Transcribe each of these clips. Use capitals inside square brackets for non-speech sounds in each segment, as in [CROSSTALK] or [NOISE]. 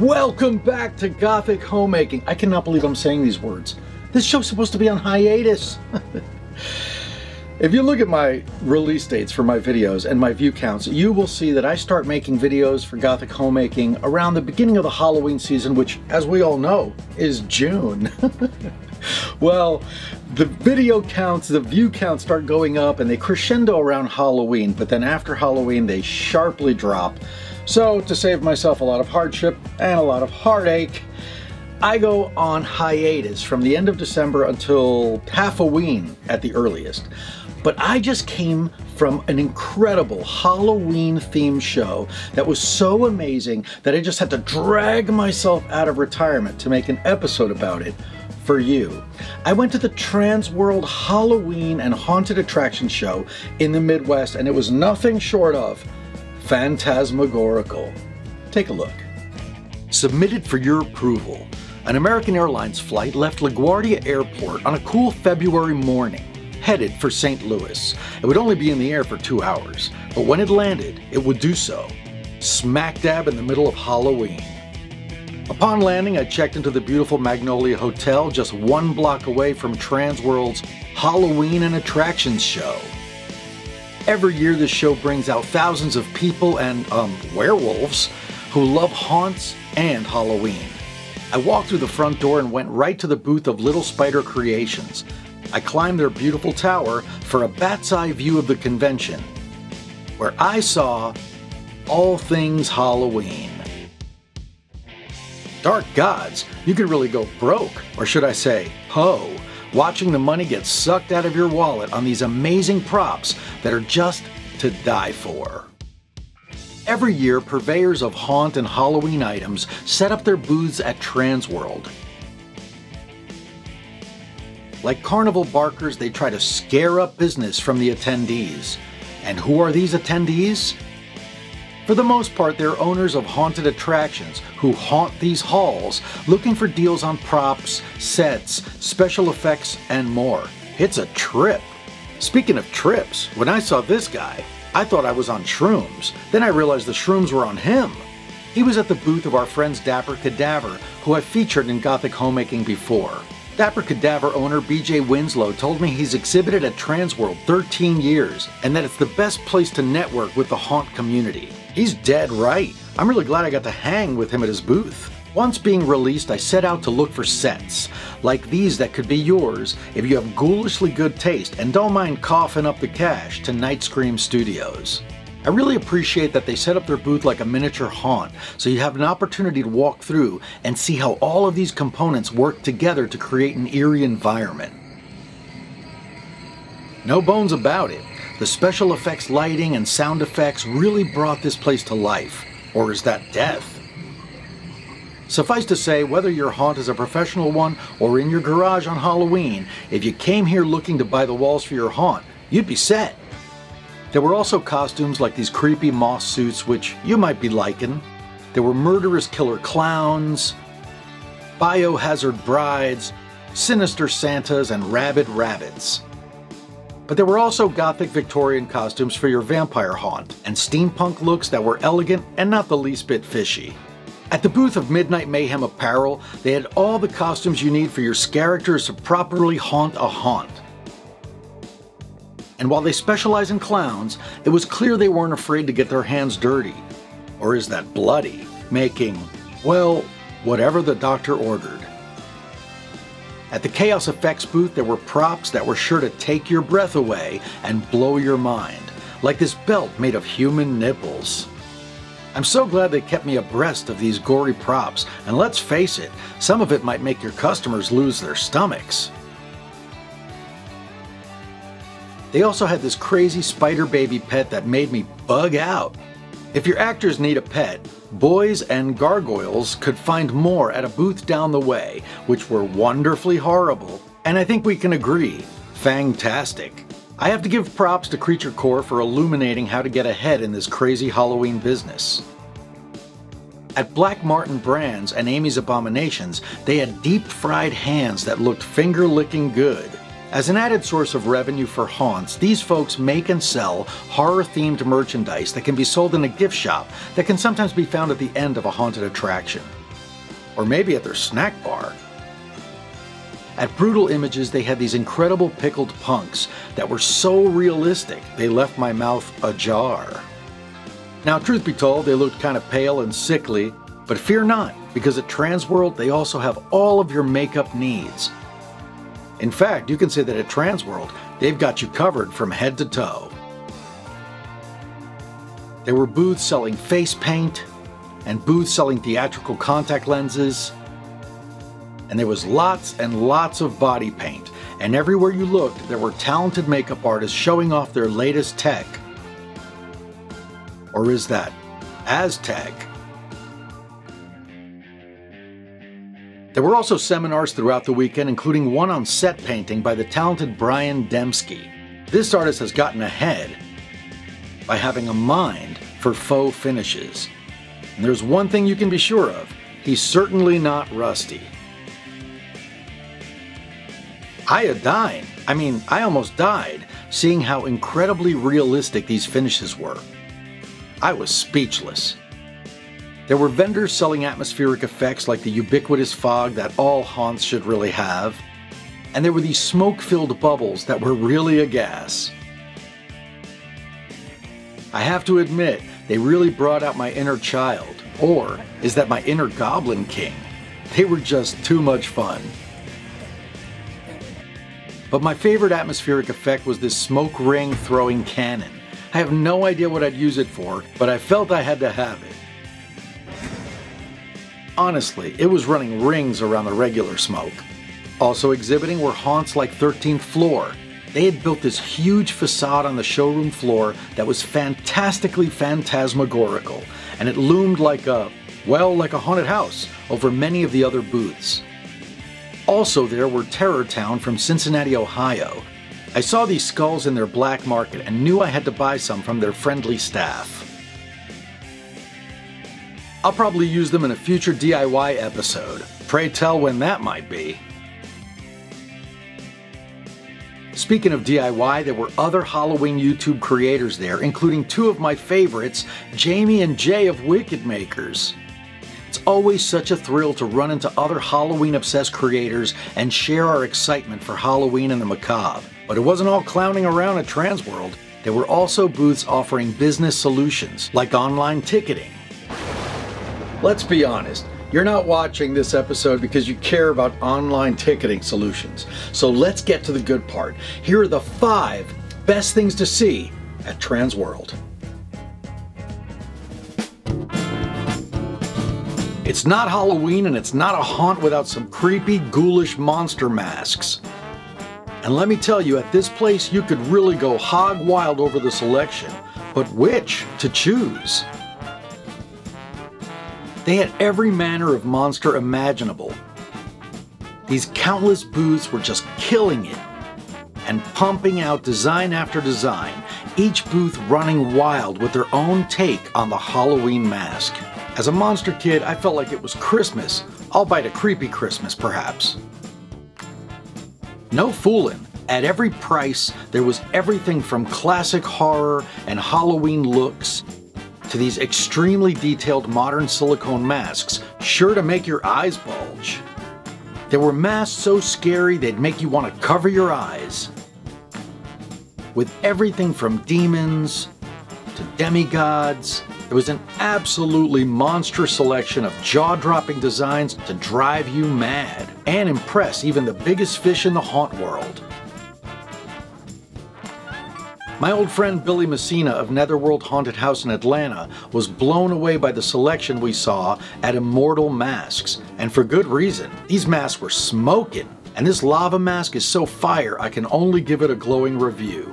Welcome back to Gothic Homemaking. I cannot believe I'm saying these words. This show's supposed to be on hiatus. [LAUGHS] if you look at my release dates for my videos and my view counts, you will see that I start making videos for Gothic Homemaking around the beginning of the Halloween season, which, as we all know, is June. [LAUGHS] well, the video counts, the view counts start going up and they crescendo around Halloween, but then after Halloween they sharply drop. So to save myself a lot of hardship and a lot of heartache, I go on hiatus from the end of December until Halloween at the earliest. But I just came from an incredible Halloween themed show that was so amazing that I just had to drag myself out of retirement to make an episode about it for you. I went to the Transworld Halloween and Haunted Attraction Show in the Midwest and it was nothing short of phantasmagorical. Take a look. Submitted for your approval. An American Airlines flight left LaGuardia Airport on a cool February morning, headed for St. Louis. It would only be in the air for two hours, but when it landed, it would do so, smack dab in the middle of Halloween. Upon landing, I checked into the beautiful Magnolia Hotel just one block away from Transworld's Halloween and Attractions show. Every year this show brings out thousands of people and, um, werewolves who love haunts and Halloween. I walked through the front door and went right to the booth of Little Spider Creations. I climbed their beautiful tower for a bat's eye view of the convention, where I saw all things Halloween. Dark gods, you could really go broke, or should I say, ho, watching the money get sucked out of your wallet on these amazing props that are just to die for. Every year, purveyors of haunt and Halloween items set up their booths at Transworld. Like carnival barkers, they try to scare up business from the attendees. And who are these attendees? For the most part, they're owners of haunted attractions who haunt these halls looking for deals on props, sets, special effects, and more. It's a trip. Speaking of trips, when I saw this guy, I thought I was on shrooms. Then I realized the shrooms were on him. He was at the booth of our friends Dapper Cadaver, who I've featured in Gothic Homemaking before. Dapper Cadaver owner BJ Winslow told me he's exhibited at Transworld 13 years and that it's the best place to network with the haunt community. He's dead right. I'm really glad I got to hang with him at his booth. Once being released, I set out to look for sets, like these that could be yours if you have ghoulishly good taste and don't mind coughing up the cash to Night Scream Studios. I really appreciate that they set up their booth like a miniature haunt, so you have an opportunity to walk through and see how all of these components work together to create an eerie environment. No bones about it. The special effects lighting and sound effects really brought this place to life. Or is that death? Suffice to say, whether your haunt is a professional one or in your garage on Halloween, if you came here looking to buy the walls for your haunt, you'd be set. There were also costumes like these creepy moss suits, which you might be liking. There were murderous killer clowns, biohazard brides, sinister Santas, and rabid rabbits. But there were also gothic Victorian costumes for your vampire haunt, and steampunk looks that were elegant and not the least bit fishy. At the booth of Midnight Mayhem Apparel, they had all the costumes you need for your characters to properly haunt a haunt. And while they specialize in clowns, it was clear they weren't afraid to get their hands dirty. Or is that bloody? Making, well, whatever the doctor ordered. At the Chaos Effects booth, there were props that were sure to take your breath away and blow your mind, like this belt made of human nipples. I'm so glad they kept me abreast of these gory props, and let's face it, some of it might make your customers lose their stomachs. They also had this crazy spider baby pet that made me bug out. If your actors need a pet, Boys and Gargoyles could find more at a booth down the way, which were wonderfully horrible, and I think we can agree, fantastic. I have to give props to Creature Core for illuminating how to get ahead in this crazy Halloween business. At Black Martin Brands and Amy's Abominations, they had deep fried hands that looked finger licking good. As an added source of revenue for haunts, these folks make and sell horror-themed merchandise that can be sold in a gift shop that can sometimes be found at the end of a haunted attraction. or maybe at their snack bar. At Brutal Images, they had these incredible pickled punks that were so realistic they left my mouth ajar. Now, truth be told, they looked kind of pale and sickly, but fear not, because at Transworld they also have all of your makeup needs. In fact, you can say that at Transworld, they've got you covered from head to toe. There were booths selling face paint, and booths selling theatrical contact lenses, and there was lots and lots of body paint, and everywhere you looked, there were talented makeup artists showing off their latest tech. Or is that Aztec? There were also seminars throughout the weekend, including one on set painting by the talented Brian Dembski. This artist has gotten ahead by having a mind for faux finishes. And there's one thing you can be sure of he's certainly not rusty. Iodine. I mean, I almost died seeing how incredibly realistic these finishes were. I was speechless. There were vendors selling atmospheric effects like the ubiquitous fog that all haunts should really have, and there were these smoke filled bubbles that were really a gas. I have to admit, they really brought out my inner child, or is that my inner Goblin King? They were just too much fun. But my favorite atmospheric effect was this smoke ring throwing cannon. I have no idea what I'd use it for, but I felt I had to have it. Honestly, it was running rings around the regular smoke. Also exhibiting were haunts like 13th Floor. They had built this huge facade on the showroom floor that was fantastically phantasmagorical, and it loomed like a, well, like a haunted house over many of the other booths. Also there were Terror Town from Cincinnati, Ohio. I saw these skulls in their black market and knew I had to buy some from their friendly staff. I'll probably use them in a future DIY episode. Pray tell when that might be. Speaking of DIY, there were other Halloween YouTube creators there, including two of my favorites, Jamie and Jay of Wicked Makers. It's always such a thrill to run into other Halloween obsessed creators and share our excitement for Halloween and the macabre. But it wasn't all clowning around at Transworld. There were also booths offering business solutions, like online ticketing. Let's be honest, you're not watching this episode because you care about online ticketing solutions. So let's get to the good part. Here are the five best things to see at Transworld. It's not Halloween and it's not a haunt without some creepy, ghoulish monster masks. And let me tell you, at this place you could really go hog wild over the selection. But which to choose? They had every manner of monster imaginable. These countless booths were just killing it and pumping out design after design, each booth running wild with their own take on the Halloween mask. As a monster kid, I felt like it was Christmas, albeit a creepy Christmas perhaps. No fooling, at every price there was everything from classic horror and Halloween looks to these extremely detailed modern silicone masks, sure to make your eyes bulge. There were masks so scary they'd make you want to cover your eyes. With everything from demons to demigods there was an absolutely monstrous selection of jaw-dropping designs to drive you mad and impress even the biggest fish in the haunt world. My old friend Billy Messina of Netherworld Haunted House in Atlanta was blown away by the selection we saw at Immortal Masks, and for good reason. These masks were smoking, and this lava mask is so fire I can only give it a glowing review.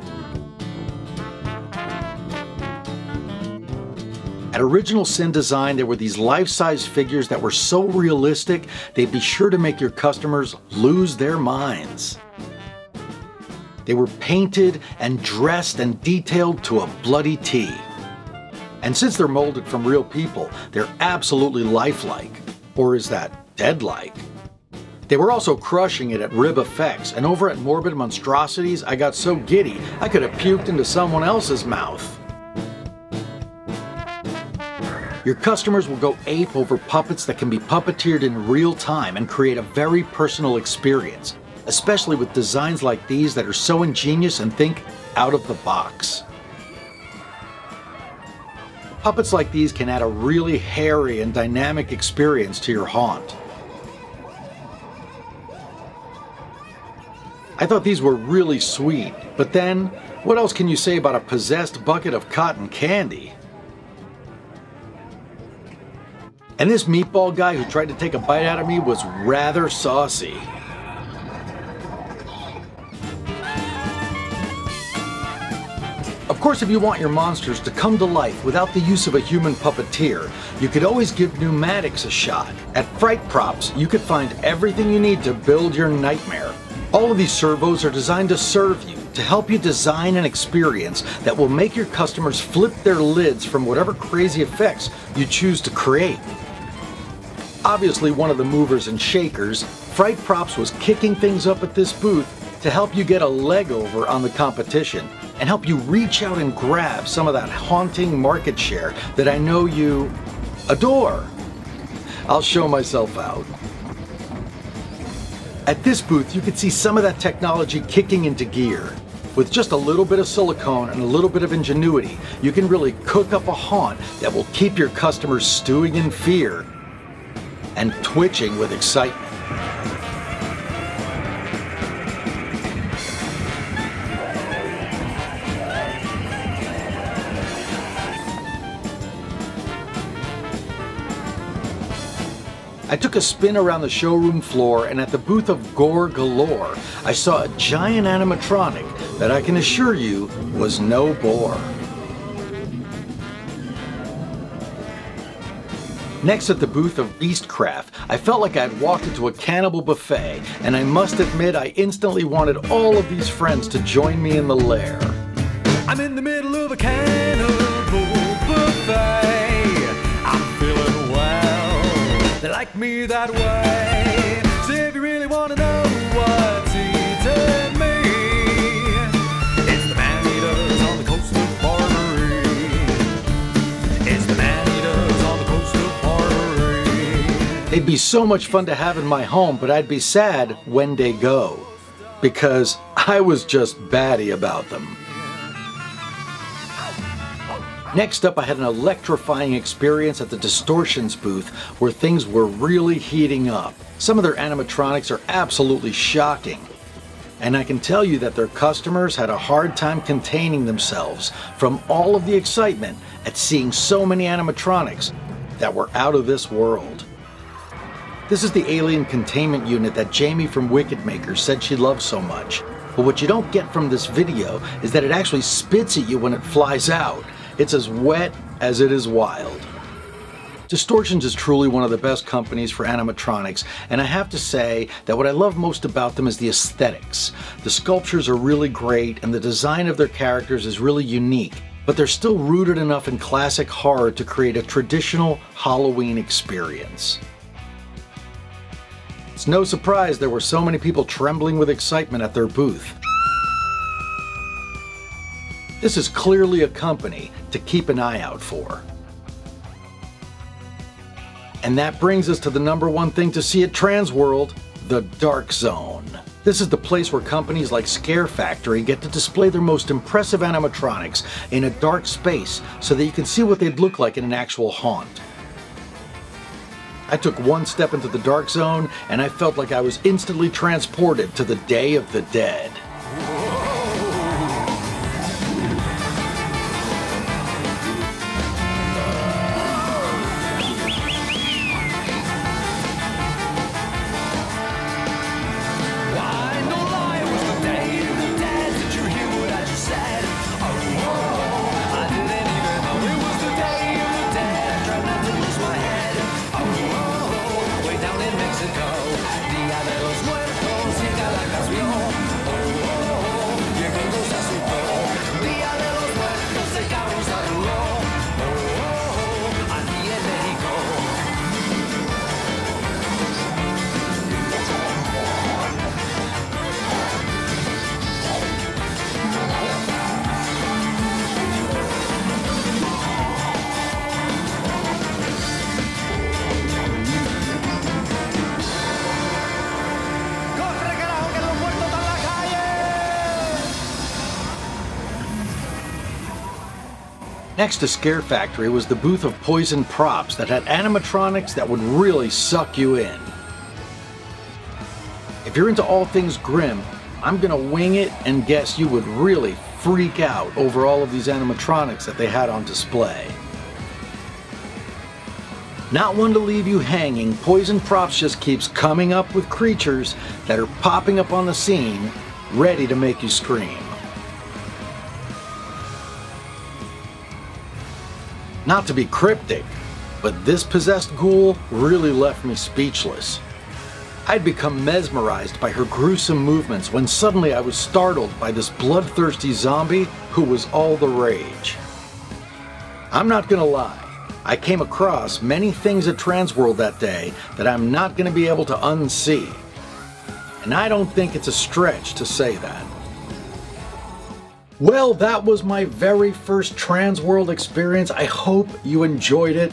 At Original Sin Design, there were these life-size figures that were so realistic, they'd be sure to make your customers lose their minds. They were painted and dressed and detailed to a bloody T. And since they're molded from real people, they're absolutely lifelike. Or is that dead-like? They were also crushing it at Rib Effects, and over at Morbid Monstrosities, I got so giddy I could have puked into someone else's mouth. Your customers will go ape over puppets that can be puppeteered in real time and create a very personal experience, especially with designs like these that are so ingenious and think out of the box. Puppets like these can add a really hairy and dynamic experience to your haunt. I thought these were really sweet, but then, what else can you say about a possessed bucket of cotton candy? And this meatball guy who tried to take a bite out of me was rather saucy. Course, if you want your monsters to come to life without the use of a human puppeteer, you could always give pneumatics a shot. At Fright Props, you could find everything you need to build your nightmare. All of these servos are designed to serve you, to help you design an experience that will make your customers flip their lids from whatever crazy effects you choose to create. Obviously one of the movers and shakers, Fright Props was kicking things up at this booth to help you get a leg over on the competition and help you reach out and grab some of that haunting market share that I know you adore. I'll show myself out. At this booth, you can see some of that technology kicking into gear. With just a little bit of silicone and a little bit of ingenuity, you can really cook up a haunt that will keep your customers stewing in fear and twitching with excitement. I took a spin around the showroom floor and at the booth of Gore Galore, I saw a giant animatronic that I can assure you was no bore. Next at the booth of Beastcraft, I felt like I'd walked into a cannibal buffet, and I must admit I instantly wanted all of these friends to join me in the lair. I'm in the middle of a cannibal buffet. They like me that way. So if you really want to know what's eating me, it's the man eaters on the coast of Barbary. It's the man eaters on the coast of Barbary. They'd be so much fun to have in my home, but I'd be sad when they go. Because I was just batty about them. Next up, I had an electrifying experience at the Distortions booth where things were really heating up. Some of their animatronics are absolutely shocking. And I can tell you that their customers had a hard time containing themselves from all of the excitement at seeing so many animatronics that were out of this world. This is the alien containment unit that Jamie from Wicked Maker said she loved so much. But what you don't get from this video is that it actually spits at you when it flies out. It's as wet as it is wild. Distortions is truly one of the best companies for animatronics, and I have to say that what I love most about them is the aesthetics. The sculptures are really great, and the design of their characters is really unique, but they're still rooted enough in classic horror to create a traditional Halloween experience. It's no surprise there were so many people trembling with excitement at their booth. This is clearly a company to keep an eye out for. And that brings us to the number one thing to see at Transworld, the Dark Zone. This is the place where companies like Scare Factory get to display their most impressive animatronics in a dark space so that you can see what they'd look like in an actual haunt. I took one step into the Dark Zone and I felt like I was instantly transported to the Day of the Dead. Next to Scare Factory was the booth of Poison Props that had animatronics that would really suck you in. If you're into all things grim, I'm gonna wing it and guess you would really freak out over all of these animatronics that they had on display. Not one to leave you hanging, Poison Props just keeps coming up with creatures that are popping up on the scene, ready to make you scream. Not to be cryptic, but this possessed ghoul really left me speechless. I'd become mesmerized by her gruesome movements when suddenly I was startled by this bloodthirsty zombie who was all the rage. I'm not gonna lie, I came across many things at Transworld that day that I'm not gonna be able to unsee. And I don't think it's a stretch to say that. Well, that was my very first Transworld experience. I hope you enjoyed it.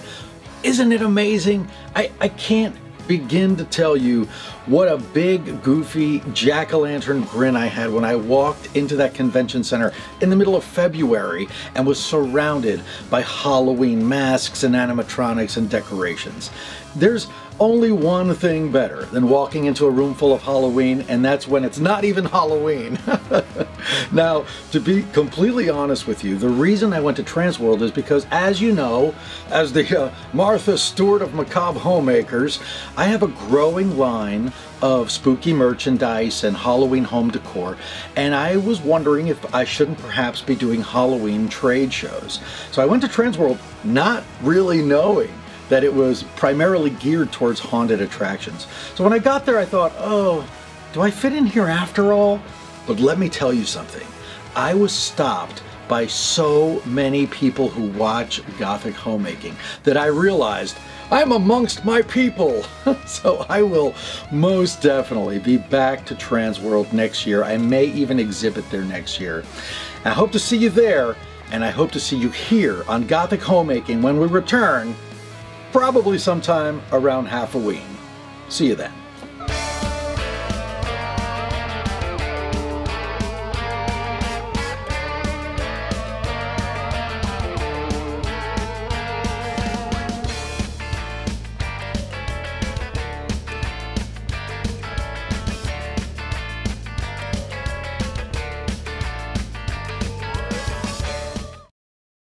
Isn't it amazing? I, I can't begin to tell you what a big, goofy jack-o'-lantern grin I had when I walked into that convention center in the middle of February and was surrounded by Halloween masks and animatronics and decorations. There's only one thing better than walking into a room full of Halloween, and that's when it's not even Halloween. [LAUGHS] now, to be completely honest with you, the reason I went to Transworld is because, as you know, as the uh, Martha Stewart of Macabre Homemakers, I have a growing line of spooky merchandise and Halloween home decor, and I was wondering if I shouldn't perhaps be doing Halloween trade shows. So I went to Transworld not really knowing that it was primarily geared towards haunted attractions. So when I got there, I thought, oh, do I fit in here after all? But let me tell you something. I was stopped by so many people who watch Gothic homemaking that I realized I'm amongst my people. [LAUGHS] so I will most definitely be back to Transworld next year. I may even exhibit there next year. I hope to see you there, and I hope to see you here on Gothic Homemaking when we return probably sometime around Halloween. See you then.